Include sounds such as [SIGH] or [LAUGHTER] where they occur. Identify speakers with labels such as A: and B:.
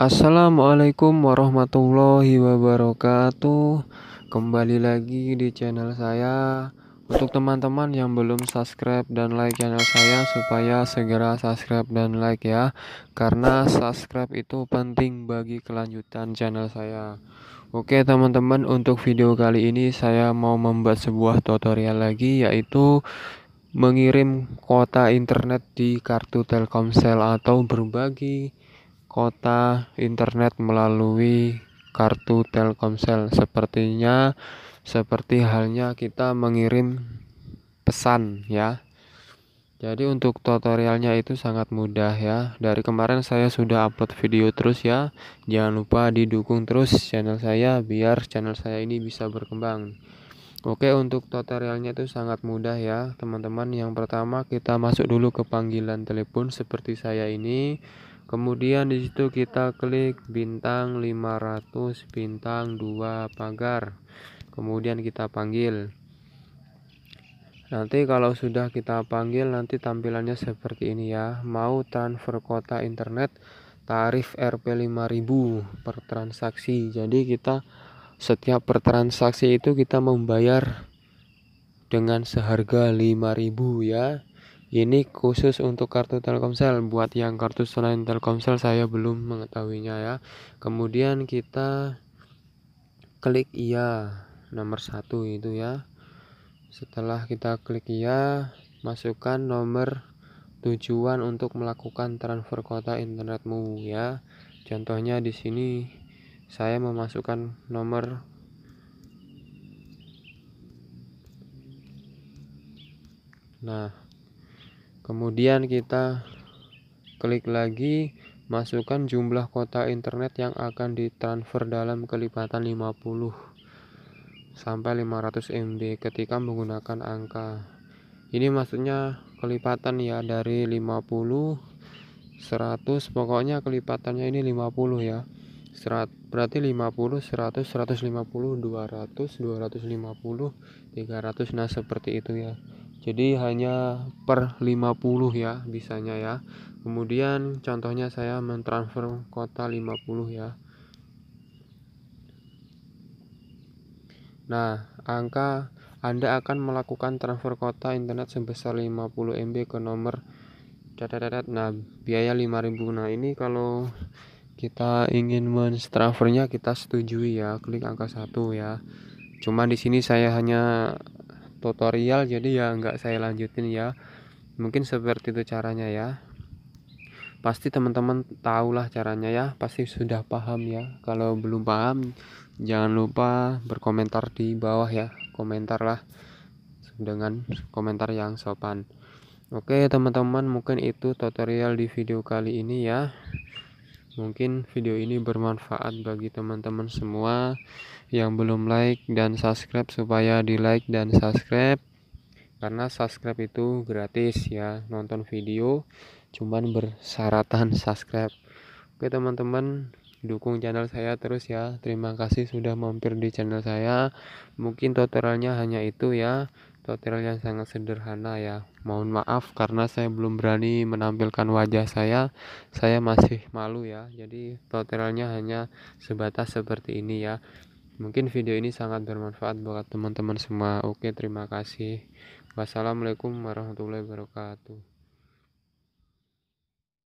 A: Assalamualaikum warahmatullahi wabarakatuh. Kembali lagi di channel saya. Untuk teman-teman yang belum subscribe dan like channel saya Supaya segera subscribe dan like ya. Karena subscribe itu penting bagi kelanjutan channel saya. Oke teman-teman untuk video kali ini saya mau membuat sebuah tutorial lagi Yaitu mengirim kuota internet di kartu Telkomsel atau berbagi kota internet melalui kartu Telkomsel. Sepertinya seperti halnya kita mengirim pesan ya. Jadi untuk tutorialnya itu sangat mudah ya. Dari kemarin saya sudah upload video terus ya. Jangan lupa didukung terus channel saya biar channel saya ini bisa berkembang. Oke, untuk tutorialnya itu sangat mudah ya, teman-teman. Yang pertama kita masuk dulu ke panggilan telepon seperti saya ini kemudian di situ kita klik bintang 500 bintang 2 pagar. Kemudian kita panggil. Nanti kalau sudah kita panggil nanti tampilannya seperti ini ya. Mau transfer kota internet tarif Rp 5000 per transaksi. Jadi kita setiap per transaksi itu kita membayar dengan seharga 5000 ya ini khusus untuk kartu Telkomsel. Buat yang kartu selain Telkomsel saya belum mengetahuinya ya. Kemudian kita klik iya nomor satu itu ya. Setelah kita klik iya masukkan nomor tujuan untuk melakukan transfer kota internetmu ya. Contohnya di sini saya memasukkan nomor nah kemudian kita klik lagi masukkan jumlah kota internet yang akan ditransfer dalam kelipatan 50 sampai 500 MB ketika menggunakan angka. Ini maksudnya kelipatan ya dari 50 100 pokoknya kelipatannya ini 50 ya. Berarti 50 100 150 200 250 300 nah seperti itu ya jadi hanya per 50 ya bisanya ya. Kemudian contohnya saya mentransfer kota 50 ya. Nah angka anda akan melakukan transfer kota internet sebesar 50 MB ke nomor dadadat nah biaya 5000 nah ini kalau kita ingin mentransfernya kita setujui ya. Klik angka satu ya. Cuman di sini saya hanya tutorial jadi ya nggak saya lanjutin ya. Mungkin seperti itu caranya ya. Pasti teman-teman tahulah caranya ya pasti sudah paham ya. Kalau belum paham jangan lupa berkomentar di bawah ya komentar lah dengan komentar yang sopan. Oke teman-teman mungkin itu tutorial di video kali ini ya Mungkin video ini bermanfaat bagi teman-teman semua yang belum like dan subscribe supaya di like dan subscribe. Karena subscribe itu gratis ya nonton video cuman bersyaratan [LAUGHS] subscribe. Oke teman-teman dukung channel saya terus ya. Terima kasih sudah mampir di channel saya. Mungkin tutorialnya hanya itu ya tutorial yang sangat sederhana ya. Mohon maaf karena saya belum berani menampilkan wajah saya. Saya masih malu ya. Jadi tutorialnya hanya sebatas seperti ini ya. Mungkin video ini sangat bermanfaat buat teman-teman semua. Oke terima kasih. Wassalamualaikum warahmatullahi wabarakatuh